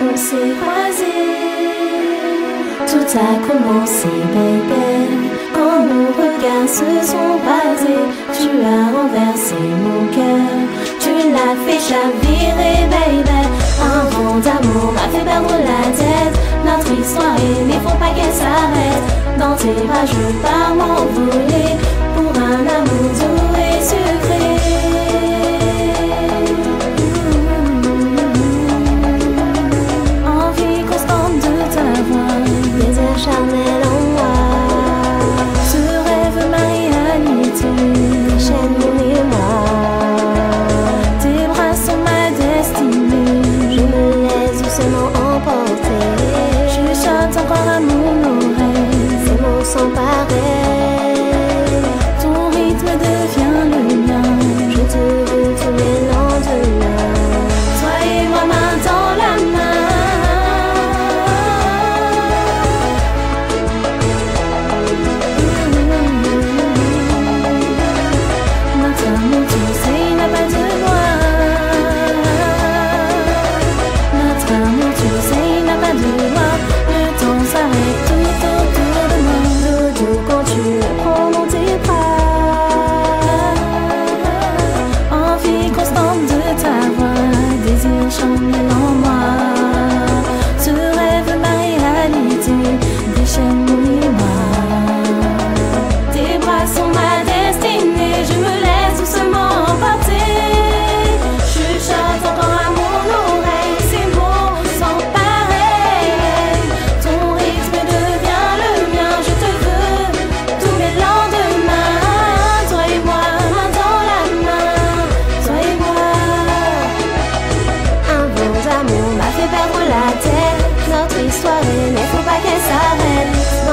on s'est croisés. Tout a commencé, bébé. Quand nos regards se sont croisés, tu as renversé mon cœur. Tu l'as fait chavirer, baby. Un vent d'amour m'a fait perdre la tête. Notre histoire est, mais faut pas qu'elle s'arrête. Dans tes bras, je pars m'envoler chante encore à mon oreille, ces façon ma destinée, je me laisse doucement emporter. Chuchote encore à mon oreille, ces mots sont pareils. Ton rythme devient le mien, je te veux tous mes lendemains. Toi et moi, main dans la main, toi et moi. Un bon d'amour m'a fait perdre la tête. Notre histoire est née, faut pas qu'elle s'arrête.